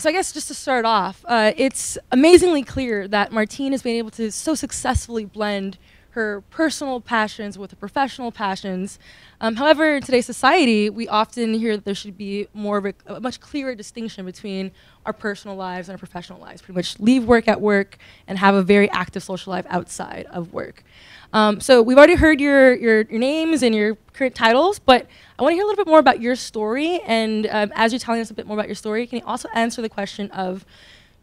so I guess just to start off, uh, it's amazingly clear that Martine has been able to so successfully blend her personal passions with her professional passions. Um, however, in today's society, we often hear that there should be more of a, a, much clearer distinction between our personal lives and our professional lives. Pretty much leave work at work and have a very active social life outside of work. Um, so we've already heard your, your, your, names and your current titles, but I want to hear a little bit more about your story. And um, as you're telling us a bit more about your story, can you also answer the question of,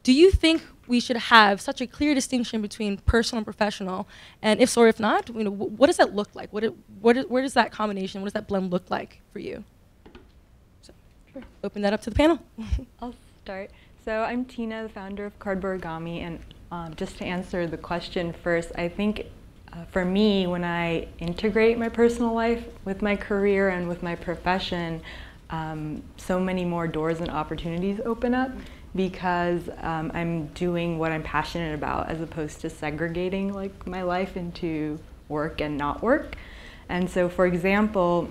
do you think we should have such a clear distinction between personal and professional? And if so or if not, you know, what does that look like? What, it, what where does that combination, what does that blend look like for you? So, sure. open that up to the panel. I'll start. So I'm Tina, the founder of Cardborigami, and um, just to answer the question first, I think uh, for me, when I integrate my personal life with my career and with my profession, um, so many more doors and opportunities open up because um, I'm doing what I'm passionate about as opposed to segregating like my life into work and not work. And so, for example,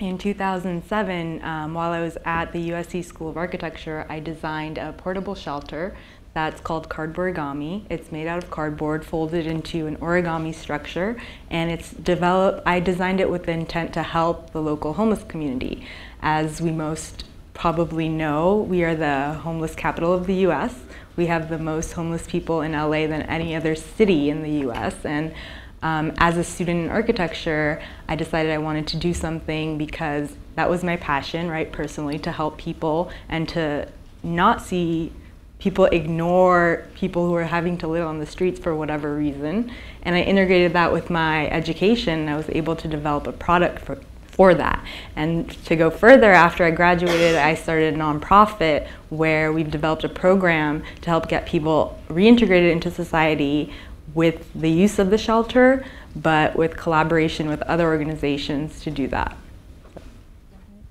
in 2007, um, while I was at the USC School of Architecture, I designed a portable shelter that's called Cardborigami. It's made out of cardboard folded into an origami structure, and it's developed. I designed it with the intent to help the local homeless community. As we most probably know, we are the homeless capital of the US. We have the most homeless people in LA than any other city in the US. And um, as a student in architecture, I decided I wanted to do something because that was my passion, right, personally, to help people and to not see people ignore people who are having to live on the streets for whatever reason. And I integrated that with my education. I was able to develop a product for, for that. And to go further, after I graduated, I started a nonprofit where we've developed a program to help get people reintegrated into society with the use of the shelter, but with collaboration with other organizations to do that.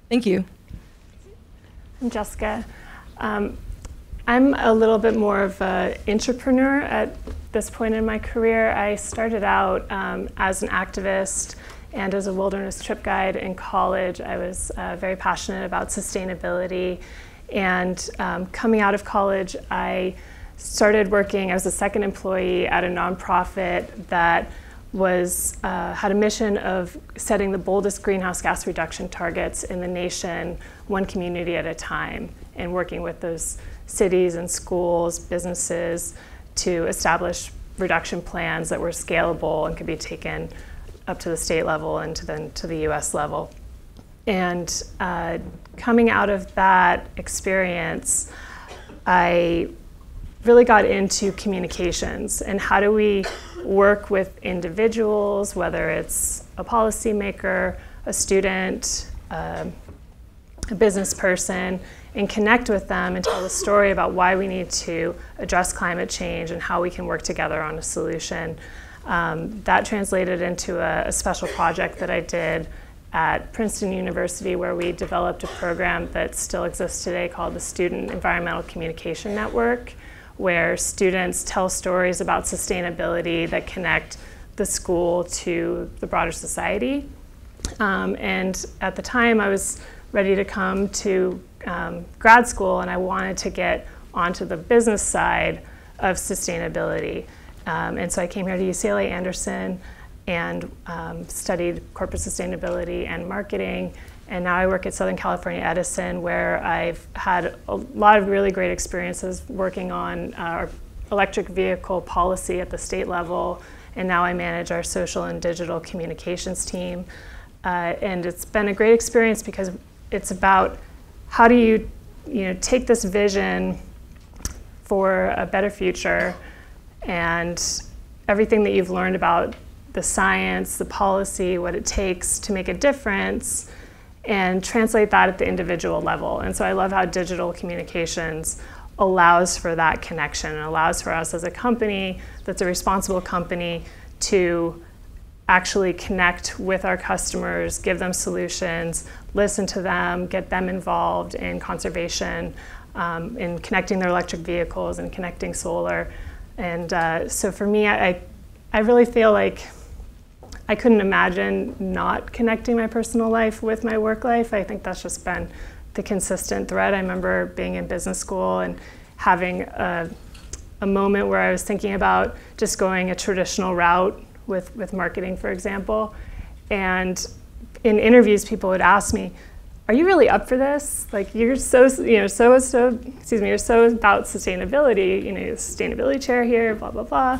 Thank you. I'm Jessica. Um, I'm a little bit more of an entrepreneur at this point in my career. I started out um, as an activist and as a wilderness trip guide in college. I was uh, very passionate about sustainability. And um, coming out of college, I started working as a second employee at a nonprofit that was uh, had a mission of setting the boldest greenhouse gas reduction targets in the nation, one community at a time, and working with those cities and schools, businesses to establish reduction plans that were scalable and could be taken up to the state level and to then to the US level. And uh, coming out of that experience, I really got into communications and how do we work with individuals, whether it's a policymaker, a student, uh, a business person, and connect with them and tell the story about why we need to address climate change and how we can work together on a solution. Um, that translated into a, a, special project that I did at Princeton University where we developed a program that still exists today called the Student Environmental Communication Network, where students tell stories about sustainability that connect the school to the broader society. Um, and at the time, I was ready to come to um, grad school and I wanted to get onto the business side of sustainability. Um, and so I came here to UCLA Anderson and um, studied corporate sustainability and marketing. And now I work at Southern California Edison, where I've had a lot of really great experiences working on our electric vehicle policy at the state level. And now I manage our social and digital communications team. Uh, and it's been a great experience because it's about how do you, you know, take this vision for a better future and everything that you've learned about the science, the policy, what it takes to make a difference, and translate that at the individual level. And so I love how digital communications allows for that connection and allows for us as a company that's a responsible company to actually connect with our customers, give them solutions, listen to them, get them involved in conservation, um, in connecting their electric vehicles and connecting solar. And uh, so for me, I, I really feel like I couldn't imagine not connecting my personal life with my work life. I think that's just been the consistent thread. I remember being in business school and having a, a moment where I was thinking about just going a traditional route with, with marketing, for example. And in interviews, people would ask me, are you really up for this? Like you're so, you know, so, so, excuse me, you're so about sustainability, you know, sustainability chair here, blah, blah, blah.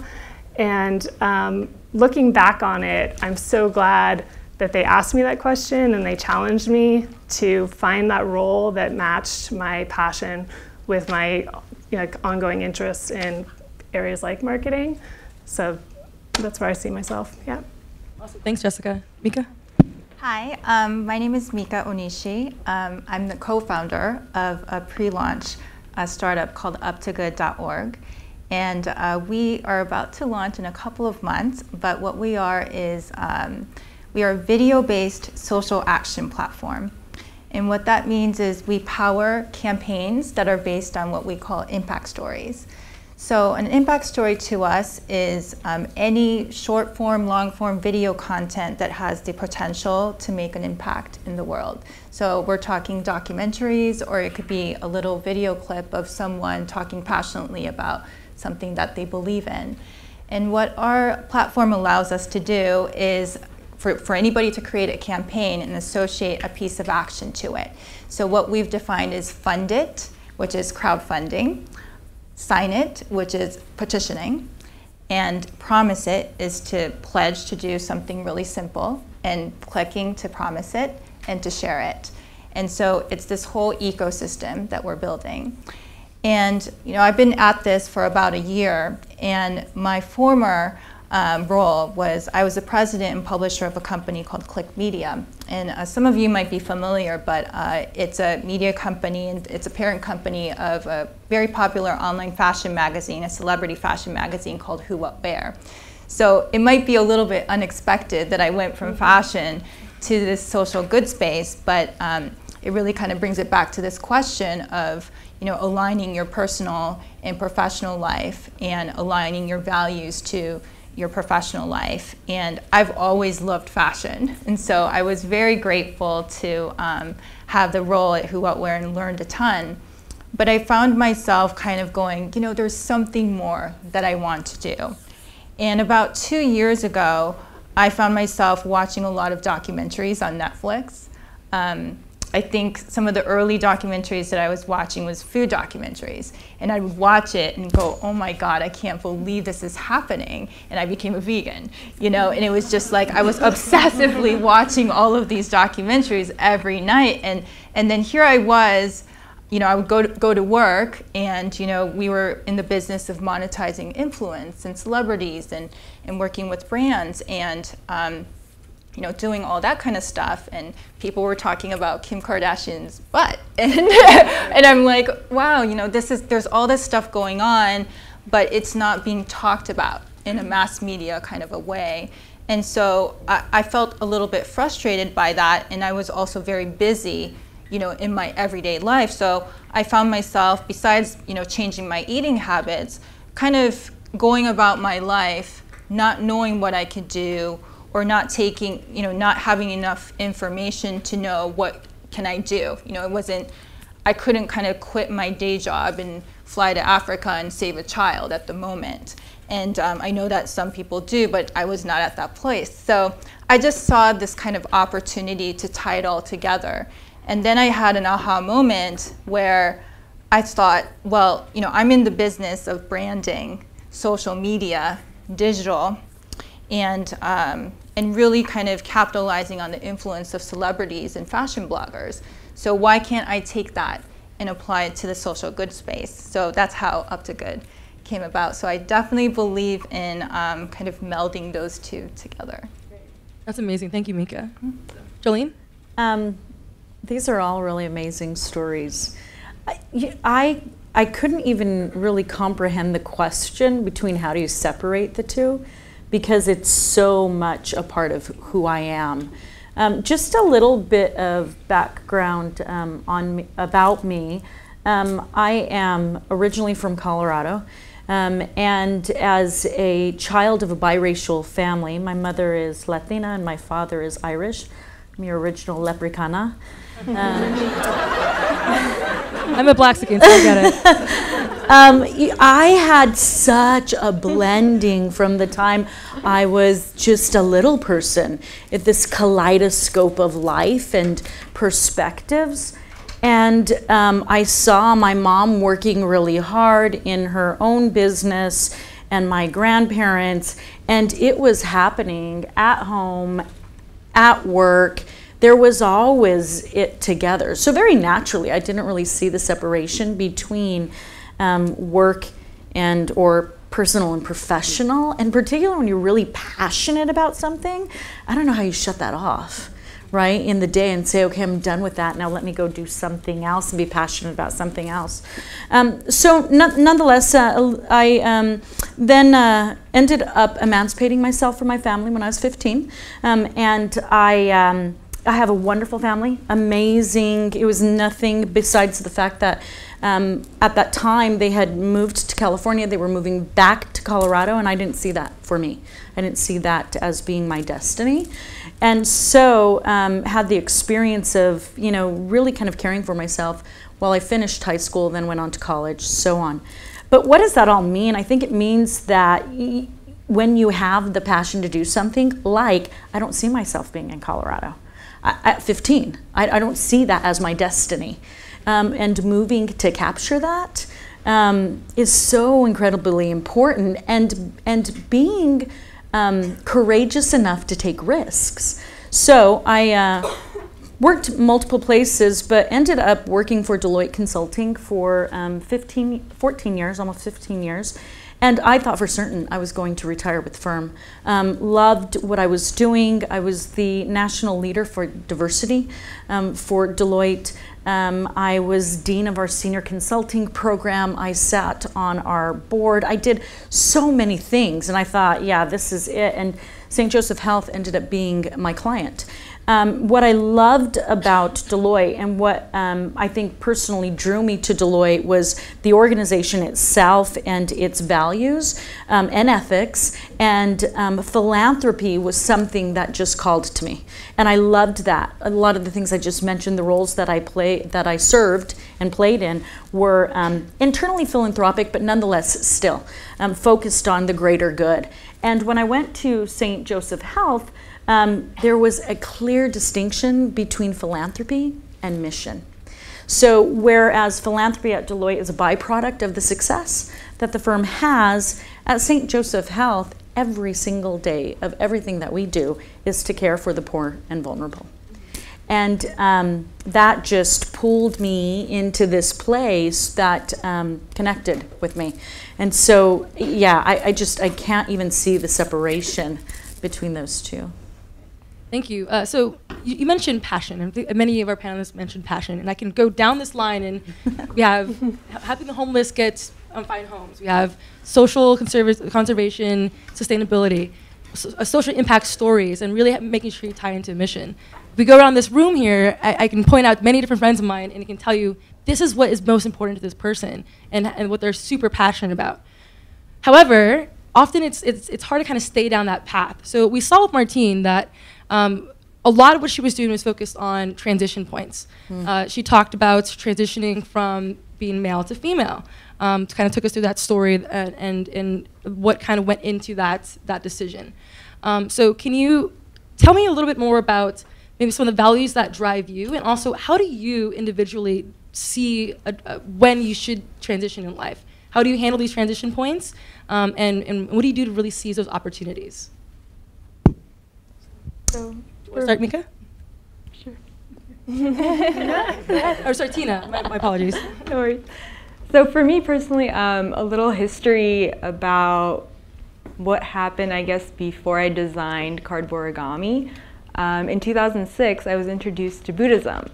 And um, looking back on it, I'm so glad that they asked me that question and they challenged me to find that role that matched my passion with my you know, ongoing interests in areas like marketing. So that's where I see myself. Yeah. Awesome. Thanks, Jessica. Mika? Hi, um, my name is Mika Onishi. Um, I'm the co-founder of a pre-launch a startup called uptogood.org. And uh, we are about to launch in a couple of months, but what we are is um, we are a video-based social action platform. And what that means is we power campaigns that are based on what we call impact stories. So an impact story to us is um, any short form, long form video content that has the potential to make an impact in the world. So we're talking documentaries or it could be a little video clip of someone talking passionately about something that they believe in. And what our platform allows us to do is for, for anybody to create a campaign and associate a piece of action to it. So what we've defined is fund it, which is crowdfunding sign it, which is petitioning, and promise it is to pledge to do something really simple, and clicking to promise it and to share it. And so it's this whole ecosystem that we're building. And you know, I've been at this for about a year, and my former um, role was I was the president and publisher of a company called Clique Media. And uh, some of you might be familiar, but uh, it's a media company and it's a parent company of a very popular online fashion magazine, a celebrity fashion magazine called Who What Wear. So it might be a little bit unexpected that I went from fashion to this social good space, but um, it really kind of brings it back to this question of you know aligning your personal and professional life and aligning your values to your professional life. And I've always loved fashion. And so I was very grateful to um, have the role at Who What Wear and learned a ton. But I found myself kind of going, you know, there's something more that I want to do. And about two years ago, I found myself watching a lot of documentaries on Netflix. Um, I think some of the early documentaries that I was watching was food documentaries. And I would watch it and go, oh my God, I can't believe this is happening. And I became a vegan, you know? And it was just like I was obsessively watching all of these documentaries every night. And, and then here I was, you know, I would go to, go to work and, you know, we were in the business of monetizing influence and celebrities and, and working with brands. And, um, you know, doing all that kind of stuff, and people were talking about Kim Kardashian's butt, and and I'm like, wow, you know, this is there's all this stuff going on, but it's not being talked about in a mass media kind of a way, and so I, I felt a little bit frustrated by that, and I was also very busy, you know, in my everyday life, so I found myself, besides you know, changing my eating habits, kind of going about my life, not knowing what I could do or not taking, you know, not having enough information to know what can I do. You know, it wasn't, I couldn't kind of quit my day job and fly to Africa and save a child at the moment. And um, I know that some people do, but I was not at that place. So I just saw this kind of opportunity to tie it all together. And then I had an aha moment where I thought, well, you know, I'm in the business of branding, social media, digital, and um, and really kind of capitalizing on the influence of celebrities and fashion bloggers. So why can't I take that and apply it to the social good space? So that's how Up to Good came about. So I definitely believe in um, kind of melding those two together. That's amazing. Thank you, Mika. Mm-hmm. Joline? Um, these are all really amazing stories. I, I, I couldn't even really comprehend the question between how do you separate the two because it's so much a part of who I am. Um, just a little bit of background um, on me, about me. Um, I am originally from Colorado, um, and as a child of a biracial family, my mother is Latina and my father is Irish. I'm your original leprechauna. I'm a Blaxican, so I get it. Um, I had such a blending from the time I was just a little person at this kaleidoscope of life and perspectives. And um, I saw my mom working really hard in her own business and my grandparents, and it was happening at home, at work. There was always it together. So, very naturally, I didn't really see the separation between um, work and or personal and professional. And particularly when you're really passionate about something i don't know how you shut that off right in the day and say okay i'm done with that. Now let me go do something else and be passionate about something else. Um, so nonetheless uh, i um, then uh, ended up emancipating myself from my family when i was 15 um, and i um, I have a wonderful family, amazing. It was nothing besides the fact that um, at that time, they had moved to California. They were moving back to Colorado, and I didn't see that for me. I didn't see that as being my destiny, and so um, had the experience of you know really kind of caring for myself while I finished high school, then went on to college, so on. But what does that all mean? I think it means that. When you have the passion to do something, like I don't see myself being in Colorado at 15, I, I don't see that as my destiny um, and moving to capture that um, is so incredibly important and and being um, courageous enough to take risks. So I uh, worked multiple places, but ended up working for Deloitte Consulting for um, 15, 14 years, almost 15 years. And I thought for certain I was going to retire with the firm. Um, loved what I was doing. I was the national leader for diversity um, for Deloitte. Um, I was dean of our senior consulting program. I sat on our board. I did so many things, and I thought, yeah, this is it. And St. Joseph Health ended up being my client. Um, what I loved about Deloitte and what um, I think personally drew me to Deloitte was the organization itself and its values um, and ethics. And um, philanthropy was something that just called to me. And I loved that. A lot of the things I just mentioned, the roles that I play, that I served and played in, were um, internally philanthropic, but nonetheless still um, focused on the greater good. And when I went to St. Joseph Health, um, there was a clear distinction between philanthropy and mission. So, whereas philanthropy at Deloitte is a byproduct of the success that the firm has, at St. Joseph Health, every single day of everything that we do is to care for the poor and vulnerable. And um, that just pulled me into this place that um, connected with me. And so, yeah, I, I just I can't even see the separation between those two. Thank you. Uh, so you, you, mentioned passion, and many of our panelists mentioned passion, and I can go down this line, and we have helping the homeless get um, find homes. We have social conserv- conservation, sustainability, so, uh, social impact stories, and really making sure you tie into mission. If we go around this room here, I, I, can point out many different friends of mine, and I can tell you this is what is most important to this person, and, and what they're super passionate about. However, often it's, it's, it's hard to kind of stay down that path. So we saw with Martine that um, a lot of what she was doing was focused on transition points. Mm. Uh, she talked about transitioning from being male to female. Um, kind of took us through that story and, and, and what kind of went into that, that decision. Um, so can you tell me a little bit more about maybe some of the values that drive you and also how do you individually see a, a, when you should transition in life? How do you handle these transition points? Um, and, and what do you do to really seize those opportunities? So, start, Mika? Sure. or sorry, Tina. My, my, apologies. No worries. So for me personally, um, a little history about what happened, I guess, before I designed cardboard origami. Um, in 2006, I was introduced to Buddhism,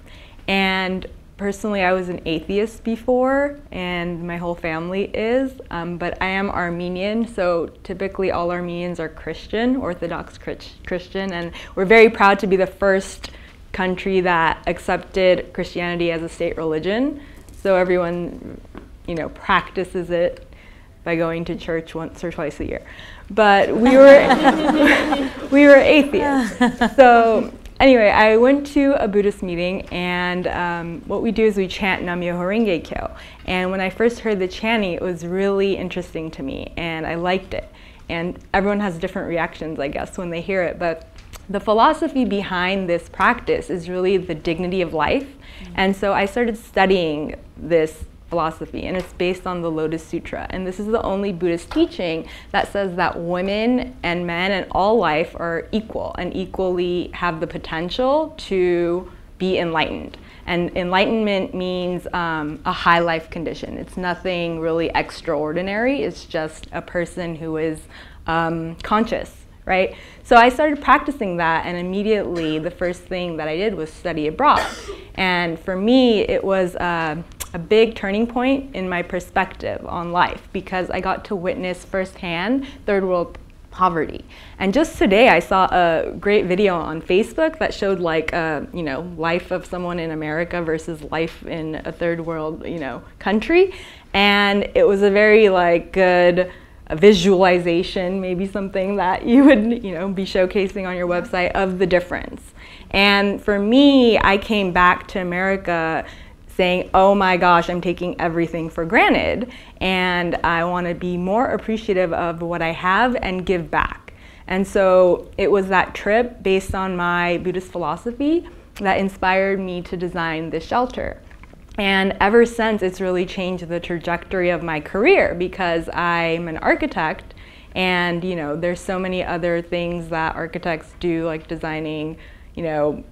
and personally, I was an atheist before, and my whole family is, um, but I am Armenian, so typically all Armenians are Christian, Orthodox Christian, and we're very proud to be the first country that accepted Christianity as a state religion. So everyone, you know, practices it by going to church once or twice a year. But we were we were atheists. So anyway, I went to a Buddhist meeting, and um, what we do is we chant Nam-myoho-renge-kyo. And when I first heard the chanting, it was really interesting to me, and I liked it. And everyone has different reactions, I guess, when they hear it. But the philosophy behind this practice is really the dignity of life. Mm-hmm. And so I started studying this philosophy, and it's based on the Lotus Sutra. And this is the only Buddhist teaching that says that women and men and all life are equal and equally have the potential to be enlightened. And enlightenment means um, a high life condition. It's nothing really extraordinary, it's just a person who is um, conscious right? So I started practicing that, and immediately the first thing that I did was study abroad. And for me, it was uh, a big turning point in my perspective on life because I got to witness firsthand third world poverty. And just today, I saw a great video on Facebook that showed like, uh, you know, life of someone in America versus life in a third world, you know, country. And it was a very like good visualization, maybe something that you would, you know, be showcasing on your website of the difference. And for me, I came back to America saying, oh my gosh, I'm taking everything for granted. And I want to be more appreciative of what I have and give back. And so it was that trip based on my Buddhist philosophy that inspired me to design this shelter. And ever since, it's really changed the trajectory of my career because I'm an architect and you know there's so many other things that architects do like designing you know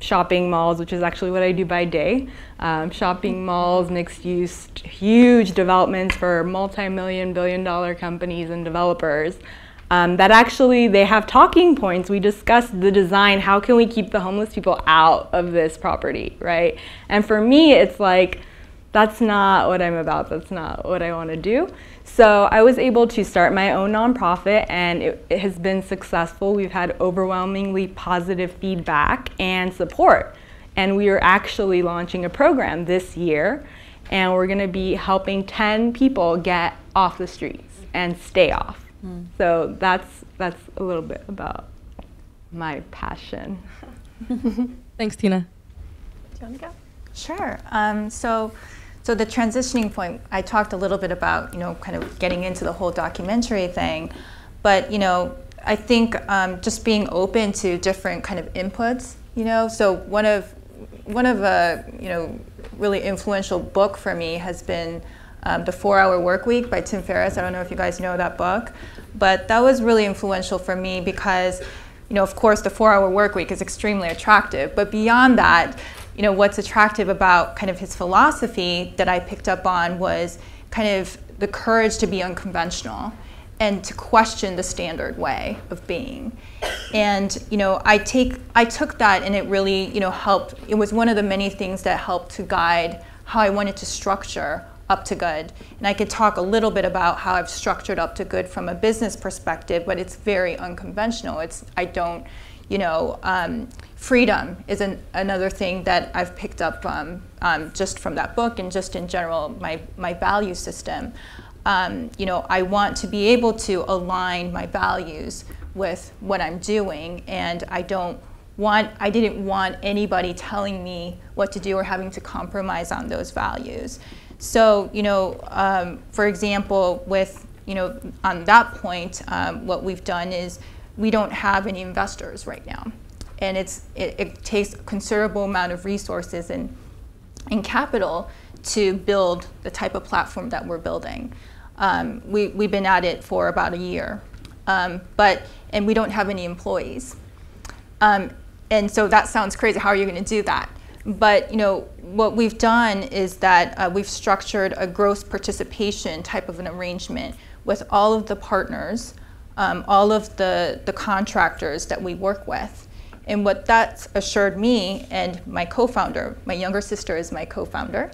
shopping malls, which is actually what I do by day. Um, shopping malls, mixed use, huge developments for multi-million, billion dollar companies and developers. Um, that actually they have talking points. We discussed the design. How can we keep the homeless people out of this property, right? And for me, it's like, that's not what I'm about. That's not what I want to do. So I was able to start my own nonprofit and it, it, has been successful. We've had overwhelmingly positive feedback and support. And we are actually launching a program this year and we're going to be helping 10 people get off the streets and stay off. Mm. So that's that's a little bit about my passion. Thanks, Tina. Do you want to go? Sure. Um, so so the transitioning point, I talked a little bit about, you know, kind of getting into the whole documentary thing, but you know, I think um, just being open to different kind of inputs, you know. So one of one of a you know really influential book for me has been um, the Four Hour Work Week by Tim Ferriss. I don't know if you guys know that book, but that was really influential for me because you know, of course, the four hour work week is extremely attractive, but beyond that, you know, what's attractive about kind of his philosophy that I picked up on was kind of the courage to be unconventional and to question the standard way of being. And you know, I take I took that and it really, you know, helped. It was one of the many things that helped to guide how I wanted to structure up to good. And I could talk a little bit about how I've structured up to good from a business perspective, but it's very unconventional. It's I don't, you know, um, freedom is an, another thing that I've picked up um, um, just from that book and just in general my, my value system. Um, you know, I want to be able to align my values with what I'm doing and I don't want, I didn't want anybody telling me what to do or having to compromise on those values. So, you know, um, for example, with, you know, on that point, um, what we've done is we don't have any investors right now and it's, it, it, takes a considerable amount of resources and, and capital to build the type of platform that we're building. Um, we, we've been at it for about a year, um, but, and we don't have any employees. Um, and so that sounds crazy, how are you gonna do that? But you know, what we've done is that uh, we've structured a gross participation type of an arrangement with all of the partners, um, all of the, the contractors that we work with. And what that's assured me and my co-founder, my younger sister is my co-founder,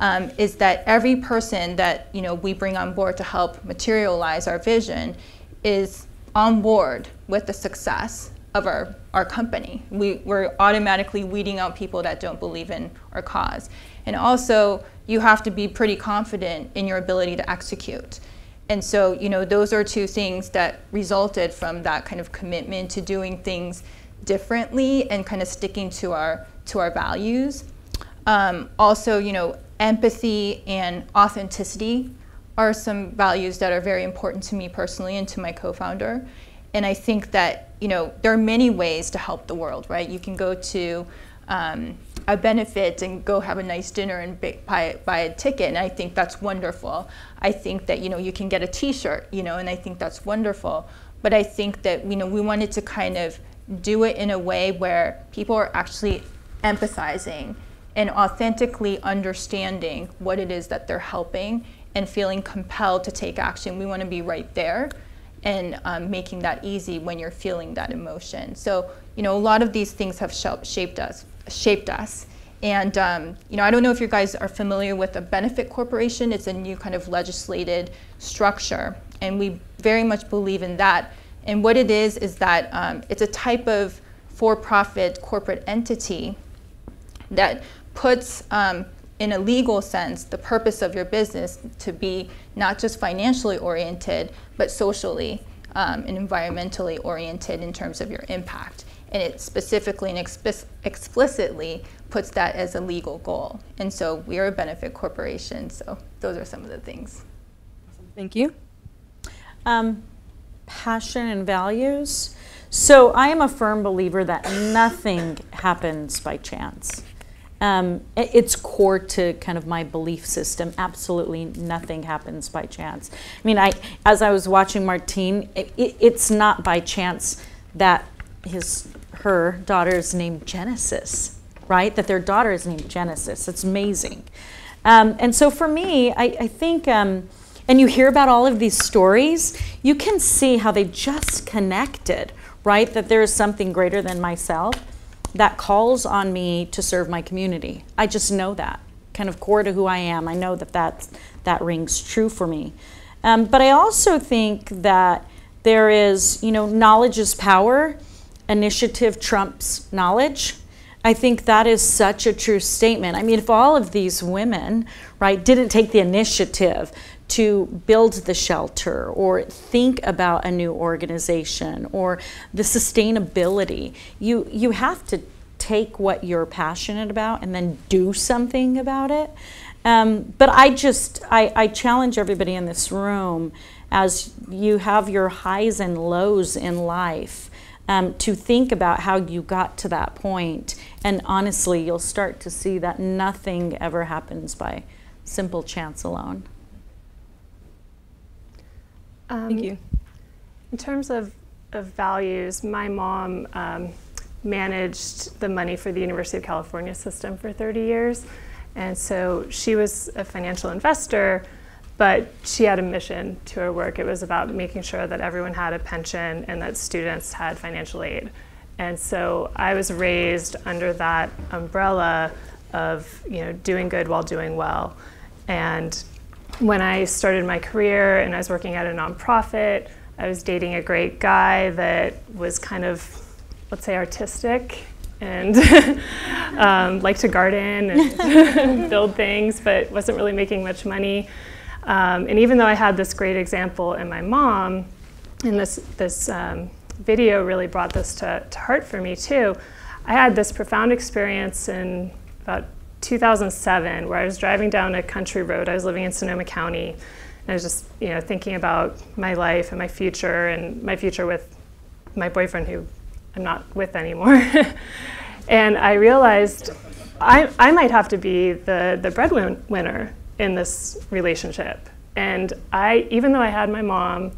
um, is that every person that you know we bring on board to help materialize our vision is on board with the success of our, our company. We, we're automatically weeding out people that don't believe in our cause. And also, you have to be pretty confident in your ability to execute. And so, you know, those are two things that resulted from that kind of commitment to doing things differently and kind of sticking to our to our values. Um, also, you know, empathy and authenticity are some values that are very important to me personally and to my co-founder. And I think that you know there are many ways to help the world, right? You can go to um, a benefit and go have a nice dinner and buy, buy a ticket, and I think that's wonderful. I think that you know you can get a T-shirt, you know, and I think that's wonderful. But I think that you know we wanted to kind of do it in a way where people are actually empathizing and authentically understanding what it is that they're helping and feeling compelled to take action. We want to be right there and um, making that easy when you're feeling that emotion. So, you know, a lot of these things have shaped us, shaped us. And, um, you know, I don't know if you guys are familiar with a benefit corporation. It's a new kind of legislated structure. And we very much believe in that. And what it is, is that um, it's a type of for profit corporate entity that puts, um, in a legal sense, the purpose of your business to be not just financially oriented, but socially um, and environmentally oriented in terms of your impact. And it specifically and expi- explicitly puts that as a legal goal. And so we are a benefit corporation, so those are some of the things. Thank you. Um, passion and values. So I am a firm believer that nothing happens by chance. Um, it's core to kind of my belief system. Absolutely nothing happens by chance. I mean, I as I was watching Martine, it, it, it's not by chance that his her daughter is named Genesis, right? That their daughter is named Genesis. It's amazing. Um, and so for me, I, I think, um, and you hear about all of these stories, you can see how they just connected, right? That there is something greater than myself that calls on me to serve my community. I just know that, kind of core to who I am. I know that that, that rings true for me. Um, but I also think that there is, you know, knowledge is power, initiative trumps knowledge. I think that is such a true statement. I mean, if all of these women, right, didn't take the initiative to build the shelter or think about a new organization or the sustainability. You, you have to take what you're passionate about and then do something about it. Um, but I just, I, I challenge everybody in this room as you have your highs and lows in life. Um, to think about how you got to that point. And honestly, you'll start to see that nothing ever happens by simple chance alone. Um, Thank you. In terms of, of values, my mom um, managed the money for the University of California system for 30 years. And so she was a financial investor, but she had a mission to her work. It was about making sure that everyone had a pension and that students had financial aid. And so I was raised under that umbrella of you know doing good while doing well. And when I started my career and I was working at a nonprofit, I was dating a great guy that was kind of, let's say, artistic and um, liked to garden and build things, but wasn't really making much money. Um, and even though I had this great example in my mom, and this, this um, video really brought this to, to heart for me too, I had this profound experience in about 2007 where I was driving down a country road. I was living in Sonoma County. And I was just, you know, thinking about my life and my future and my future with my boyfriend who I'm not with anymore. and I realized I, I might have to be the, the breadwinner in this relationship. And I, even though I had my mom,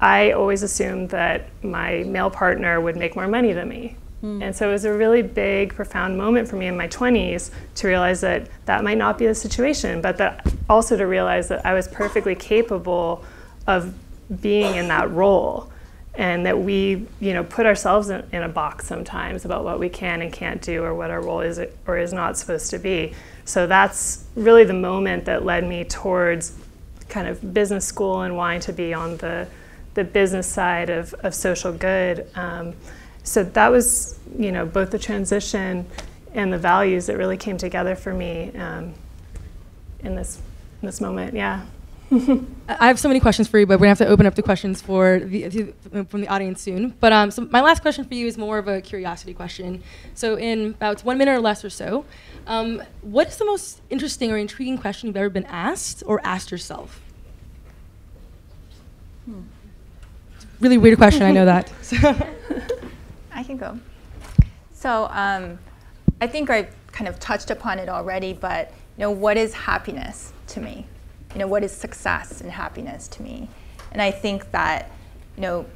I always assumed that my male partner would make more money than me. Mm. And so it was a really big, profound moment for me in my 20s to realize that that might not be the situation, but that also to realize that I was perfectly capable of being in that role and that we you know put ourselves in, in, a box sometimes about what we can and can't do or what our role is or is not supposed to be so that's really the moment that led me towards kind of business school and wanting to be on the the business side of, of social good um, so that was, you know, both the transition and the values that really came together for me um, in this in this moment. Yeah. I have so many questions for you, but we're gonna have to open up the questions for the, from the audience soon. But um, so my last question for you is more of a curiosity question. So in about one minute or less or so, um, what is the most interesting or intriguing question you've ever been asked or asked yourself? Hmm. Really weird question, I know that. I can go. So um, I think I've kind of touched upon it already, but you know, what is happiness to me? You know, what is success and happiness to me? And I think that, you know,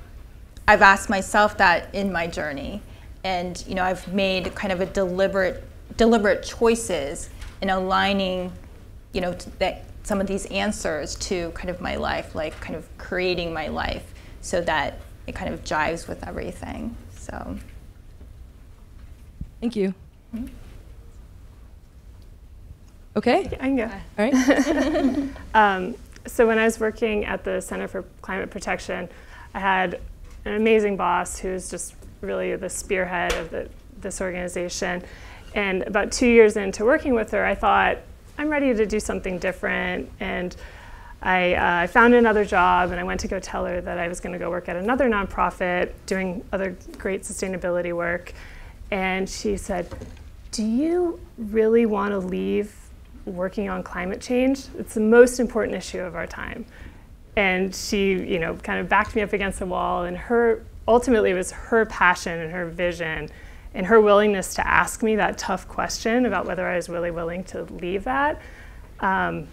I've asked myself that in my journey, and you know, I've made kind of a deliberate, deliberate choices in aligning, you know, that some of these answers to kind of my life, like kind of creating my life, so that it kind of jives with everything. So. Thank you. Mm-hmm. Okay. Yeah, I can go. All right. um, so when I was working at the Center for Climate Protection, I had an amazing boss who's just really the spearhead of the, this organization. And about two years into working with her, I thought, I'm ready to do something different. And I, uh, I found another job and I went to go tell her that I was going to go work at another nonprofit doing other great sustainability work. And she said, Do you really want to leave working on climate change. It's the most important issue of our time. And she, you know, kind of backed me up against the wall. And her, ultimately, it was her passion and her vision and her willingness to ask me that tough question about whether I was really willing to leave that. Um,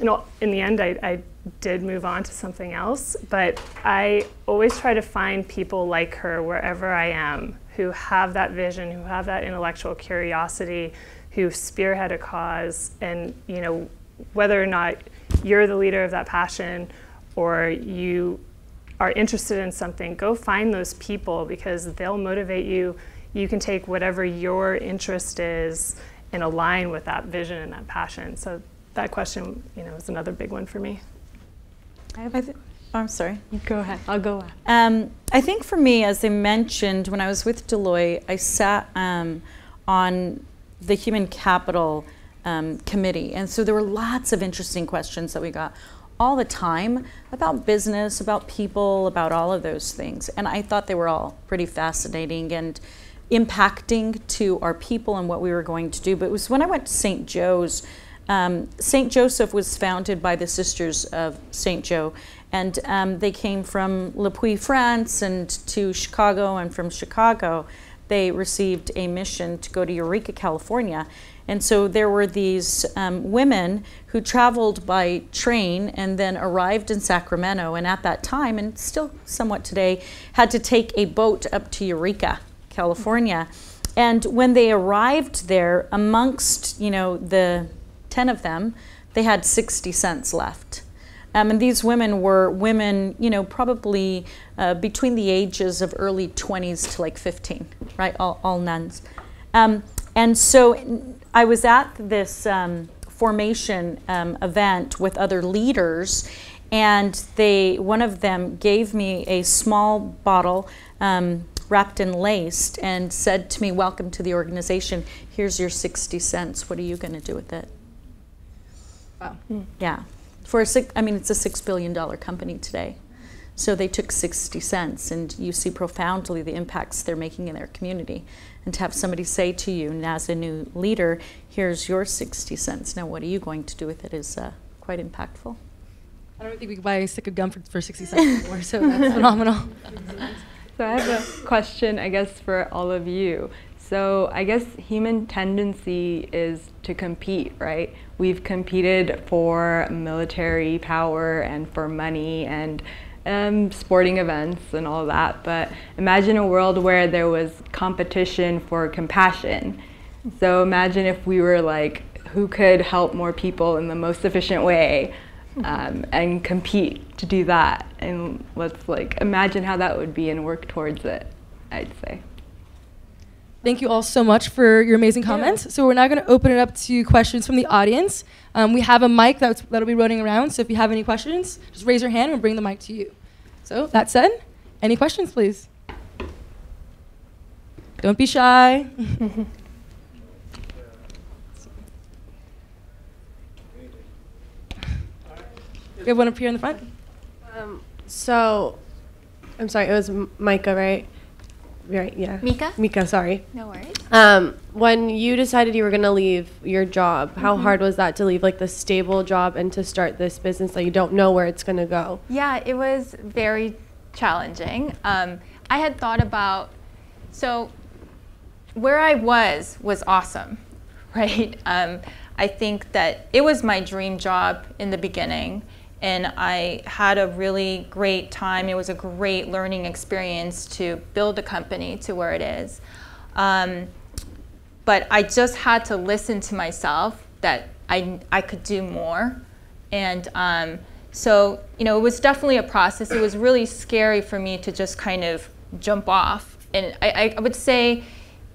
know, in the end, I, I did move on to something else, but I always try to find people like her wherever I am who have that vision, who have that intellectual curiosity, who spearhead a cause and you know whether or not you're the leader of that passion or you are interested in something go find those people because they'll motivate you you can take whatever your interest is and align with that vision and that passion so that question you know is another big one for me I th- oh, I'm sorry. Go ahead. I'll go. Um, I think for me, as I mentioned, when I was with Deloitte, I sat um, on the human capital um, committee. And so there were lots of interesting questions that we got all the time about business, about people, about all of those things. And I thought they were all pretty fascinating and impacting to our people and what we were going to do. But it was when I went to St. Joe's. Um, St. Joseph was founded by the Sisters of St. Joe, and um, they came from Le Puy, France, and to Chicago, and from Chicago they received a mission to go to Eureka, California. And so there were these um, women who traveled by train and then arrived in Sacramento, and at that time, and still somewhat today, had to take a boat up to Eureka, California. And when they arrived there, amongst you know the ten of them, they had 60 cents left. Um, and these women were women, you know, probably uh, between the ages of early 20s to like 15, right? All, all nuns. Um, and so I was at this um, formation um, event with other leaders, and they one of them gave me a small bottle um, wrapped in lace and said to me, "Welcome to the organization. Here's your 60 cents. What are you going to do with it?" Wow. Yeah for a six, I mean, it's a six billion dollar company today. So they took 60 cents, and you see profoundly the impacts they're making in their community. And to have somebody say to you, as a new leader, here's your 60 cents, now what are you going to do with it, is uh, quite impactful. I don't think we could buy a stick of gum for, for 60 cents anymore, so that's phenomenal. So I have a question, I guess, for all of you. So I guess human tendency is to compete, right? We've competed for military power and for money and um, sporting events and all that. But imagine a world where there was competition for compassion. So imagine if we were like, who could help more people in the most efficient way um, and compete to do that. And let's like imagine how that would be and work towards it, I'd say. Thank you all so much for your amazing comments. Yeah. So we're now going to open it up to questions from the audience. Um, we have a mic that's, that'll be running around. So if you have any questions, just raise your hand and we'll bring the mic to you. So that said, any questions, please? Don't be shy. We have one up here in the front. Um, so, I'm sorry, it was M- Micah, right? Right, yeah. Mika? Mika, sorry. No worries. Um, when you decided you were going to leave your job, how Mm-hmm. hard was that to leave like the stable job and to start this business that you don't know where it's going to go? Yeah, it was very challenging. Um, I had thought about, so where I was was awesome, right? Um, I think that it was my dream job in the beginning, and I had a really great time. It was a great learning experience to build a company to where it is. Um, but I just had to listen to myself that I, I could do more. And um, so, you know, it was definitely a process. It was really scary for me to just kind of jump off. And I, I would say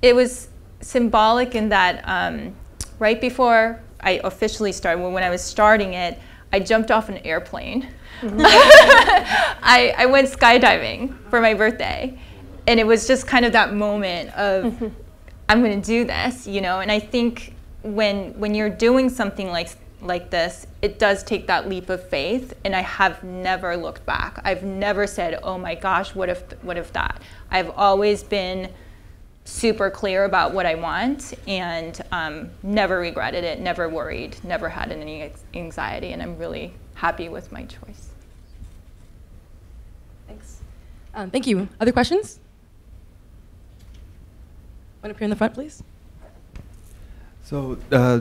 it was symbolic in that um, right before I officially started, when I was starting it, I jumped off an airplane. Mm-hmm. I, I went skydiving for my birthday. And it was just kind of that moment of, mm-hmm. I'm going to do this, you know. And I think when when you're doing something like like this, it does take that leap of faith. And I have never looked back. I've never said, "Oh my gosh, what if what if that?" I've always been super clear about what I want and um, never regretted it, never worried, never had any anxiety, and I'm really happy with my choice. Thanks. Um, thank you. Other questions? One up here in the front, please. So uh,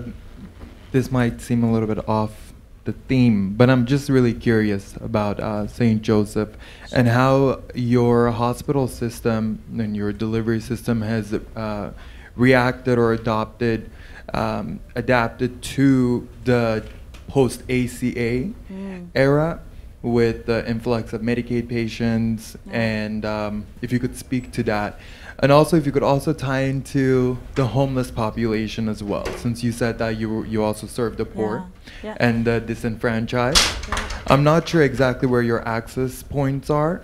this might seem a little bit off the theme, but I'm just really curious about uh, St. Joseph and how your hospital system and your delivery system has uh, reacted or adopted, um, adapted to the post ACA era with the influx of Medicaid patients, and um, if you could speak to that. And also, if you could also tie into the homeless population as well, since you said that you you also serve the poor Yeah, yeah. and the disenfranchised. I'm not sure exactly where your access points are,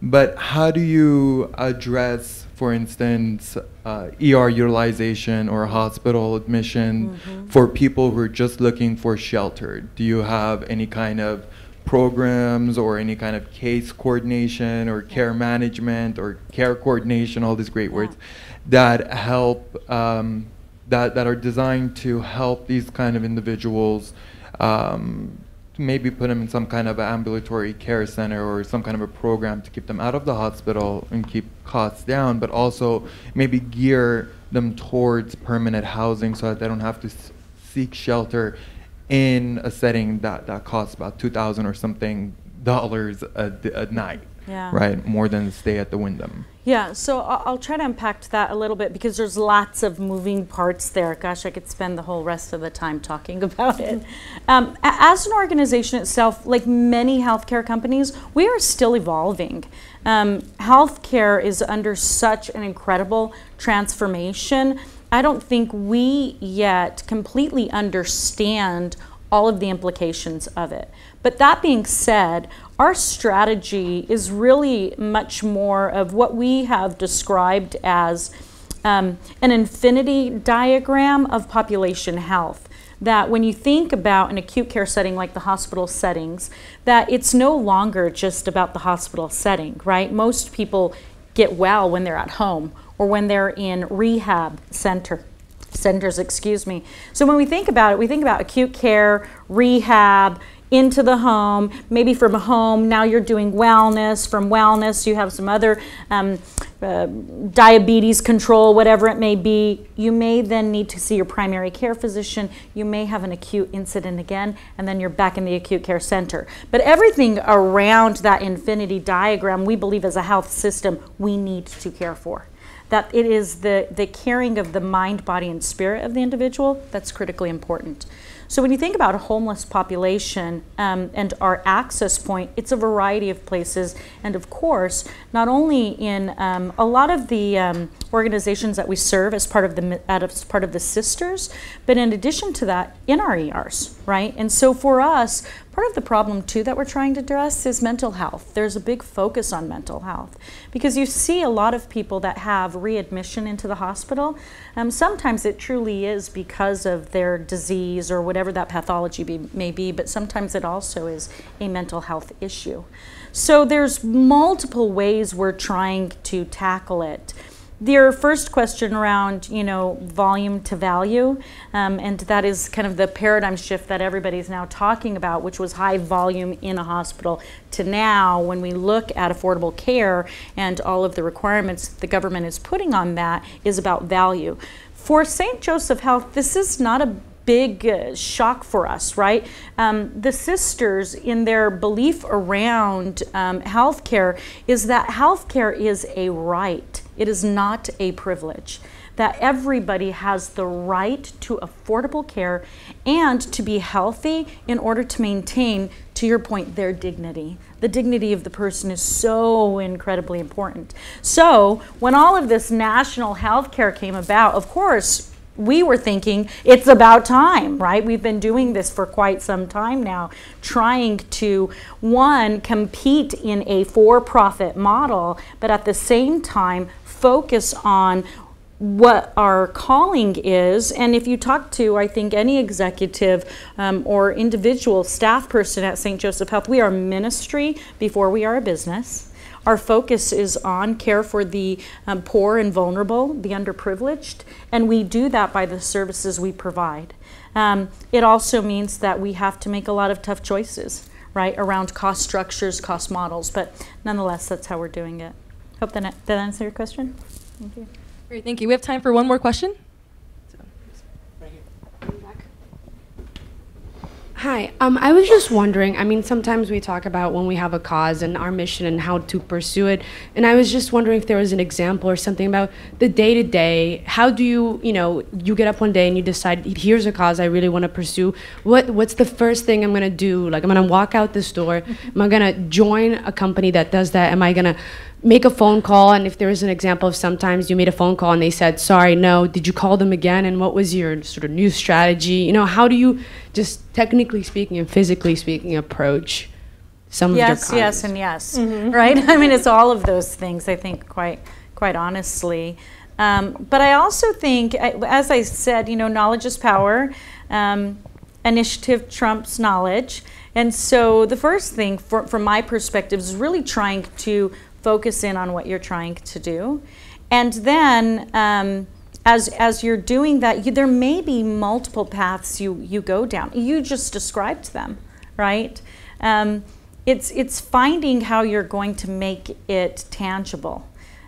but how do you address, for instance, uh, ER utilization or hospital admission for people who are just looking for shelter? Do you have any kind of programs or any kind of case coordination or care management or care coordination, all these great words, that help, um, that, that are designed to help these kind of individuals um, maybe put them in some kind of ambulatory care center or some kind of a program to keep them out of the hospital and keep costs down, but also maybe gear them towards permanent housing so that they don't have to s- seek shelter in a setting that, that costs about 2000 or something dollars a night, Yeah. right? More than stay at the Wyndham. Yeah, so I'll, I'll try to unpack that a little bit because there's lots of moving parts there. Gosh, I could spend the whole rest of the time talking about it. Um, as an organization itself, like many healthcare companies, we are still evolving. Um, healthcare is under such an incredible transformation. I don't think we yet completely understand all of the implications of it. But that being said, our strategy is really much more of what we have described as um, an infinity diagram of population health. That when you think about an acute care setting like the hospital settings, that it's no longer just about the hospital setting, right? Most people get well when they're at home or when they're in rehab center centers, excuse me. So when we think about it, we think about acute care, rehab, into the home, maybe from home, now you're doing wellness. From wellness, you have some other um, uh, diabetes control, whatever it may be. You may then need to see your primary care physician. You may have an acute incident again, and then you're back in the acute care center. But everything around that infinity diagram, we believe as a health system, we need to care for that it is the, the caring of the mind, body, and spirit of the individual that's critically important. So when you think about a homeless population um, and our access point, it's a variety of places, and of course, not only in um, a lot of the um, organizations that we serve as part of the as part of the sisters, but in addition to that, in our ERs, right? And so for us, Part of the problem, too, that we're trying to address is mental health. There's a big focus on mental health because you see a lot of people that have readmission into the hospital. Um, sometimes it truly is because of their disease or whatever that pathology be, may be, but sometimes it also is a mental health issue. So there's multiple ways we're trying to tackle it your first question around you know volume to value um, and that is kind of the paradigm shift that everybody's now talking about which was high volume in a hospital to now when we look at affordable care and all of the requirements the government is putting on that is about value for st joseph health this is not a big uh, shock for us, right? Um, the sisters, in their belief around um, healthcare, is that healthcare is a right. It is not a privilege. That everybody has the right to affordable care and to be healthy in order to maintain, to your point, their dignity. The dignity of the person is so incredibly important. So, when all of this national health care came about, of course, we were thinking it's about time, right? We've been doing this for quite some time now, trying to, one, compete in a for profit model, but at the same time, focus on what our calling is. And if you talk to, I think, any executive um, or individual staff person at St. Joseph Health, we are ministry before we are a business. Our focus is on care for the um, poor and vulnerable, the underprivileged, and we do that by the services we provide. Um, it also means that we have to make a lot of tough choices, right, around cost structures, cost models, but nonetheless, that's how we're doing it. Hope that, that answers your question. Thank you. Great, thank you. We have time for one more question. Hi. Um, I was just wondering. I mean, sometimes we talk about when we have a cause and our mission and how to pursue it. And I was just wondering if there was an example or something about the day to day. How do you, you know, you get up one day and you decide, here's a cause I really want to pursue. What What's the first thing I'm gonna do? Like, I'm gonna walk out this door. Am I gonna join a company that does that? Am I gonna make a phone call and if there was an example of sometimes you made a phone call and they said sorry no did you call them again? And what was your sort of new strategy? You know how do you just technically speaking and physically speaking approach some yes, of your yes and yes. Mm-hmm. right? I mean it's all of those things i think quite quite honestly. Um, but i also think as i said you know knowledge is power. Um, initiative trumps knowledge. And so the first thing for, from my perspective is really trying to focus in on what you're trying to do. And then um, as, as you're doing that, you, there may be multiple paths you, you go down. You just described them, right? Um, it's, it's finding how you're going to make it tangible.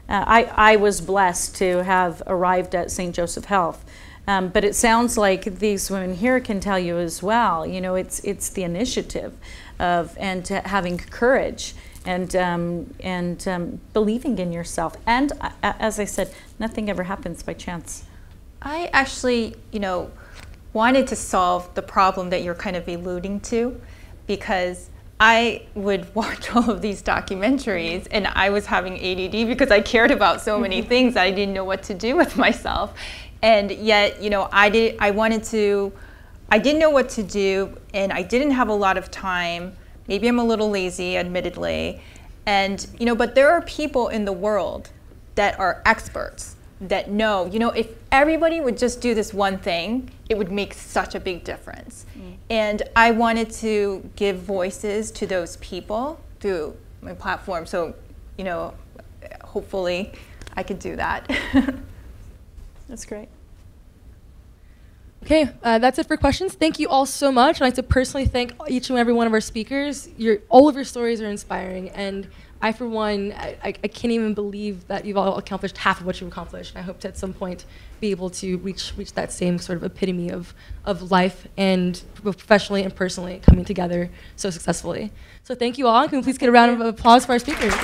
Uh, I, I was blessed to have arrived at St. Joseph Health. Um, but it sounds like these women here can tell you as well. You know, it's it's the initiative of and having courage and um, and um, believing in yourself. And uh, as I said, nothing ever happens by chance. I actually, you know, wanted to solve the problem that you're kind of alluding to, because I would watch all of these documentaries and I was having ADD because I cared about so many things that I didn't know what to do with myself. And yet, you know, I did I wanted to I didn't know what to do and I didn't have a lot of time Maybe I'm a little lazy, admittedly. And, you know, but there are people in the world that are experts that know, you know, if everybody would just do this one thing, it would make such a big difference. Mm. And I wanted to give voices to those people through my platform. So, you know, hopefully I could do that. That's great. Okay, uh, that's it for questions. Thank you all so much. I'd like to personally thank each and every one of our speakers. Your, all of your stories are inspiring, and I, for one, I, I, can't even believe that you've all accomplished half of what you've accomplished. And I hope to at some point be able to reach reach that same sort of epitome of, of life and professionally and personally coming together so successfully. So thank you all. And can we please get a round of applause for our speakers?